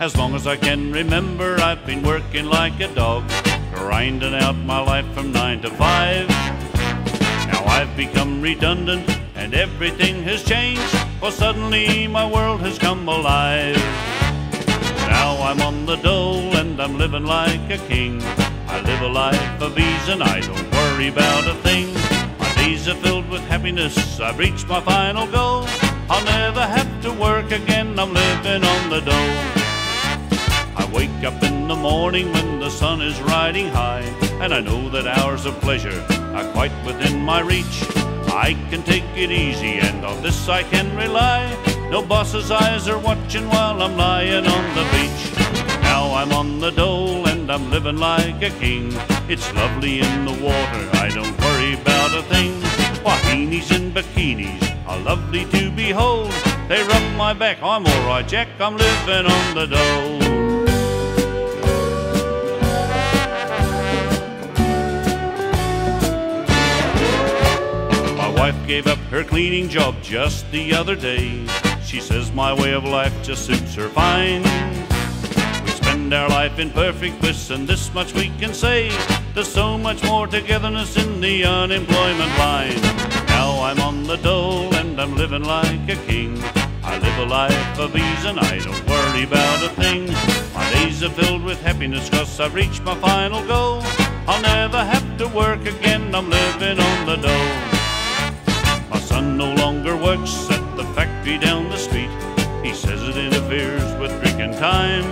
As long as I can remember, I've been working like a dog, grinding out my life from nine to five. Now I've become redundant and everything has changed. Well, suddenly my world has come alive. Now I'm on the dole and I'm living like a king. I live a life of ease and I don't worry about a thing. My days are filled with happiness. I've reached my final goal. I'll never have to work again. I'm living on the dole. Wake up in the morning when the sun is riding high, and I know that hours of pleasure are quite within my reach. I can take it easy, and on this I can rely. No boss's eyes are watching while I'm lying on the beach. Now I'm on the dole, and I'm living like a king. It's lovely in the water, I don't worry about a thing. Wahinis and bikinis are lovely to behold. They rub my back, I'm alright, Jack, I'm living on the dole. Wife gave up her cleaning job just the other day. She says my way of life just suits her fine. We spend our life in perfect bliss, and this much we can say. There's so much more togetherness in the unemployment line. Now I'm on the dole and I'm living like a king. I live a life of ease and I don't worry about a thing. My days are filled with happiness cause I've reached my final goal. I'll never have to work again, I'm living on the dole no longer works at the factory down the street. He says it interferes with drinking time.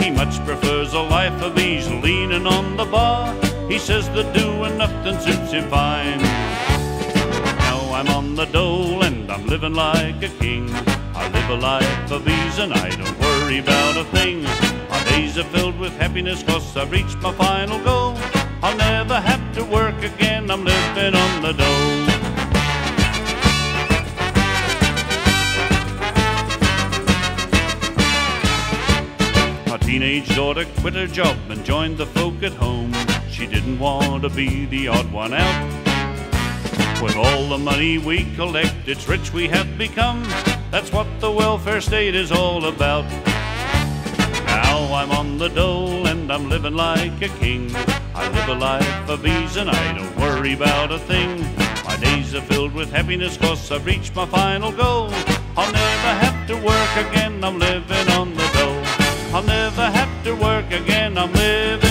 He much prefers a life of ease, leaning on the bar. He says that doing nothing suits him fine. Now I'm on the dole and I'm living like a king. I live a life of ease and I don't worry about a thing. My days are filled with happiness cause I've reached my final goal. I'll never have to work again, I'm living on the dole. Teenage daughter quit her job and joined the folk at home. She didn't want to be the odd one out. With all the money we collect, it's rich we have become. That's what the welfare state is all about. Now I'm on the dole and I'm living like a king. I live a life of ease and I don't worry about a thing. My days are filled with happiness cause I've reached my final goal. I'll never have to work again, I'm living on. I'll never have to work again. I'm living.